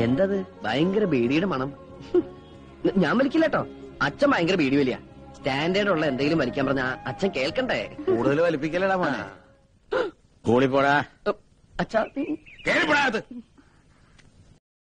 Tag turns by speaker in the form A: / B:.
A: എന്തത് ഭയങ്കര ബീഡിയുടെ മണം. ഞാൻ വലിക്കില്ല കേട്ടോ. അച്ഛൻ ഭയങ്കര ബീഡി വലിയ. സ്റ്റാൻഡേർഡ് ഉള്ള എന്തെങ്കിലും വലിക്കാൻ പറഞ്ഞ അച്ഛൻ കേൾക്കണ്ടേ?
B: കൂടുതൽ വലിപ്പിക്കലടാ മോനെ. കൂടി പോടാ
A: അച്ഛാ
B: കേറി അത്.